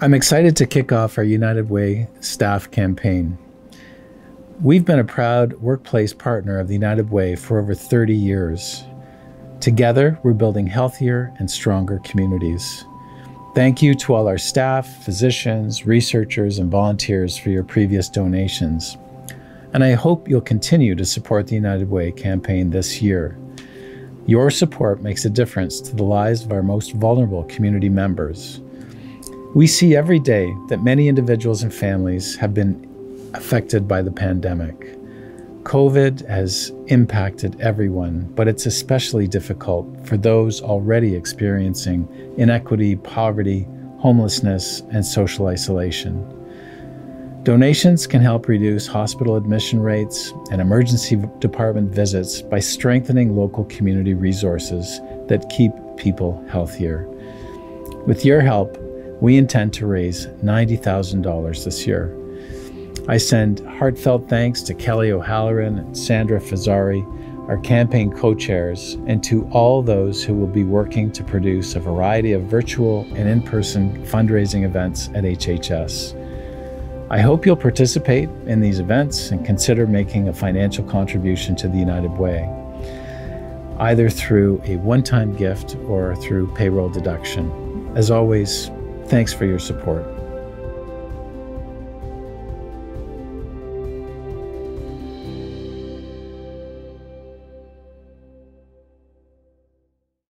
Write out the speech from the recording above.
I'm excited to kick off our United Way staff campaign. We've been a proud workplace partner of the United Way for over 30 years. Together, we're building healthier and stronger communities. Thank you to all our staff, physicians, researchers, and volunteers for your previous donations. And I hope you'll continue to support the United Way campaign this year. Your support makes a difference to the lives of our most vulnerable community members. We see every day that many individuals and families have been affected by the pandemic. COVID has impacted everyone, but it's especially difficult for those already experiencing inequity, poverty, homelessness, and social isolation. Donations can help reduce hospital admission rates and emergency department visits by strengthening local community resources that keep people healthier. With your help, we intend to raise $90,000 this year. I send heartfelt thanks to Kelly O'Halloran and Sandra Fazzari, our campaign co chairs, and to all those who will be working to produce a variety of virtual and in person fundraising events at HHS. I hope you'll participate in these events and consider making a financial contribution to the United Way, either through a one time gift or through payroll deduction. As always, thanks for your support.